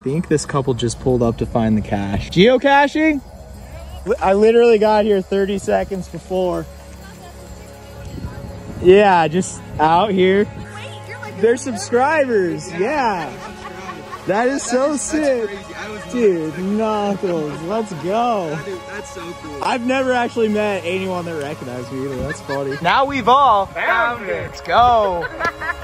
I think this couple just pulled up to find the cache. Geocaching? I literally got here 30 seconds before. Yeah, just out here. They're subscribers. Yeah. That is so sick. Dude, Knuckles, let's go. That's so cool. I've never actually met anyone that recognized me either. That's funny. Now we've all found it. Let's go.